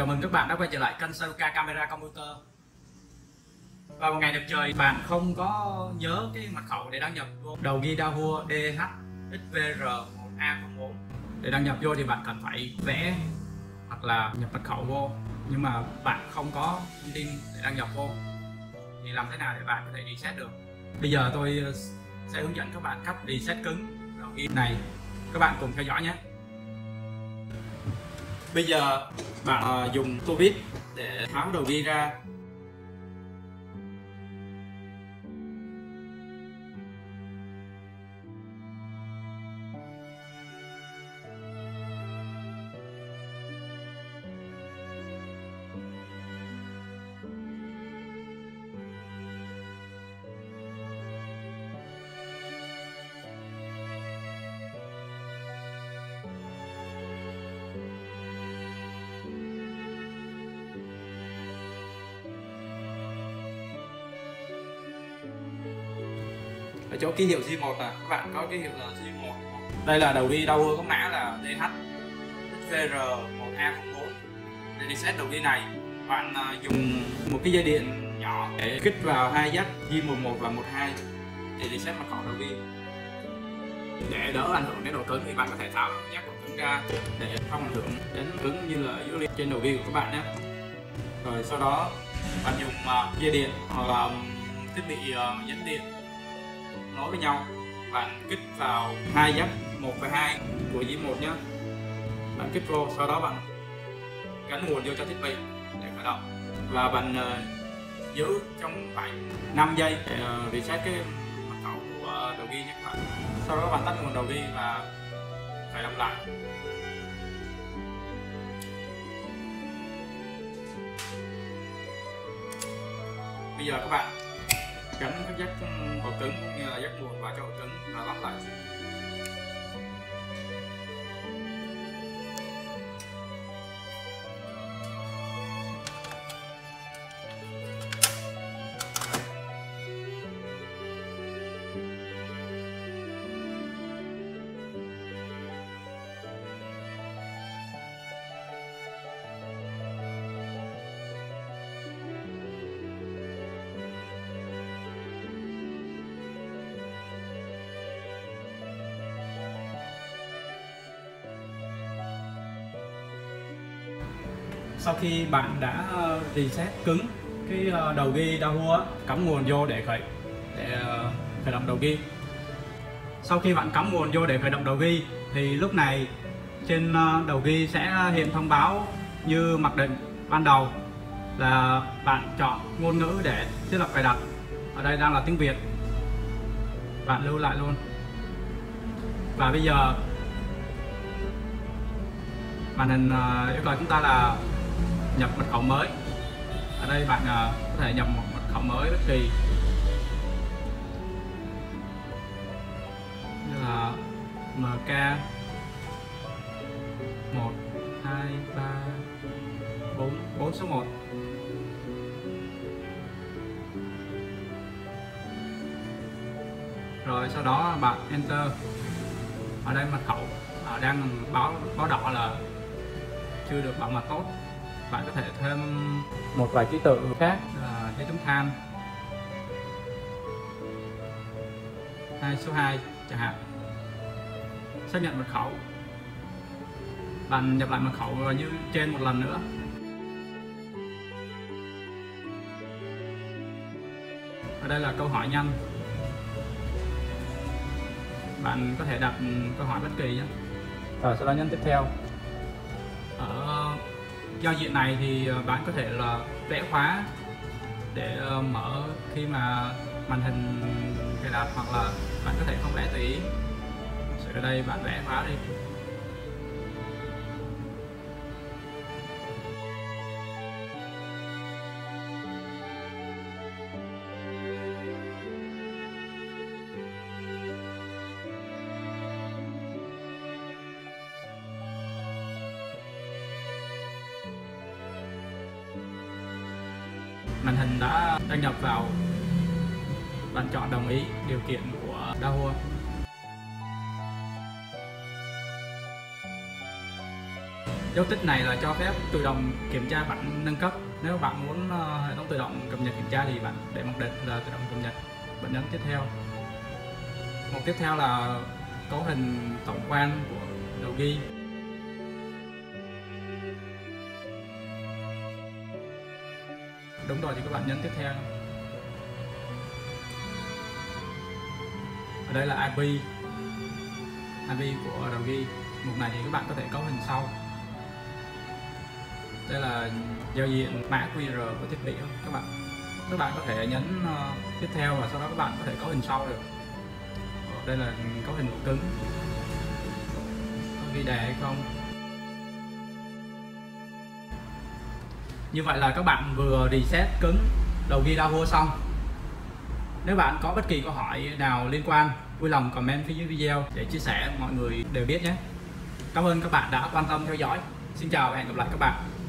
Chào mừng các bạn đã quay trở lại kênh Saruka Camera Computer. Vào một ngày đẹp trời, bạn không có nhớ cái mật khẩu để đăng nhập vô đầu ghi Dahua DH XVR1A04 Để đăng nhập vô thì bạn cần phải vẽ hoặc là nhập mật khẩu vô. Nhưng mà bạn không có thông tin để đăng nhập vô. Thì làm thế nào để bạn có thể reset được? Bây giờ tôi ờ, sẽ hướng dẫn các bạn cách reset cứng đầu ghi này. Các bạn cùng theo dõi nhé. Bây giờ bạn ờ, dùng tô vít để tháo đầu ghi ra. Chỗ ký hiệu G1 à. Các bạn có ký hiệu là G1 đây là đầu ghi đâu có mã là DH XVR1A04 để reset đầu ghi này bạn à, dùng một cái dây điện nhỏ để kích vào hai dắt G11 và 12 để reset mật khẩu đầu ghi để đỡ ảnh hưởng đến độ cứng thì bạn có thể tháo nhắc độ cứng ra để không ảnh hưởng đến cứng như là dữ liệu trên đầu ghi của các bạn nhé. Rồi sau đó, bạn dùng à, dây điện hoặc là thiết bị à, dẫn điện nối với nhau. Bạn kích vào hai dắt một và hai của dĩ một nhé bạn kích vô sau đó bạn gắn nguồn vô cho thiết bị để khởi động. Và bạn uh, giữ trong khoảng 5 giây để uh, reset cái mật khẩu của đầu ghi nhé các bạn. Sau đó bạn tắt nguồn đầu ghi và khởi động lại. Bây giờ các bạn gắn các giác ừ, ổ cứng như là giác buồn và cho ổ cứng và lắp lại. Sau khi bạn đã ờ, reset cứng cái ờ, đầu ghi Dahua, cắm nguồn vô để khởi để ờ, khởi động đầu ghi. Sau khi bạn cắm nguồn vô để khởi động đầu ghi, thì lúc này trên đầu ghi sẽ hiện thông báo như mặc định ban đầu là bạn chọn ngôn ngữ để thiết lập cài đặt. Ở đây đang là tiếng Việt. Bạn lưu lại luôn. Và bây giờ, màn hình yêu cầu chúng ta là nhập mật khẩu mới. Ở đây bạn à, có thể nhập một mật khẩu mới bất kỳ. Như là mk 1 2 3 4 4 số 1 rồi sau đó bạn enter. Ở đây mật khẩu à, đang báo báo đỏ là chưa được bảo mật tốt bạn có thể thêm một vài ký tự khác là cái chấm than hai, số 2 chẳng hạn. Xác nhận mật khẩu. Bạn nhập lại mật khẩu như trên một lần nữa. Ở đây là câu hỏi nhanh. Bạn có thể đặt câu hỏi bất kỳ nhé. Rồi sau đó nhấn tiếp theo. Ở giao diện này thì ờ, bạn có thể là vẽ khóa để ờ, mở khi mà màn hình cài đặt hoặc là bạn có thể không vẽ tùy ý. Ở đây bạn vẽ khóa đi. Màn hình đã đăng nhập vào bạn chọn đồng ý điều kiện của Dahua dấu tích này là cho phép tự động kiểm tra bản nâng cấp. Nếu bạn muốn ờ, hệ thống tự động cập nhật kiểm tra thì bạn để mặc định là tự động cập nhật. Bạn nhấn tiếp theo. Một tiếp theo là cấu hình tổng quan của đầu ghi. Đúng rồi, thì các bạn nhấn tiếp theo. Ở đây là IP IP của đầu ghi mục này thì các bạn có thể cấu hình sau. Đây là giao diện mã QR của thiết bị các bạn. Các bạn có thể nhấn ờ, tiếp theo và sau đó các bạn có thể cấu hình sau được. Ờ, đây là cấu hình của cứng. Có ghi đề hay không? Như vậy là các bạn vừa reset cứng đầu ghi Davo xong. Nếu bạn có bất kỳ câu hỏi nào liên quan, vui lòng comment phía dưới video để chia sẻ, mọi người đều biết nhé. Cảm ơn các bạn đã quan tâm theo dõi. Xin chào và hẹn gặp lại các bạn.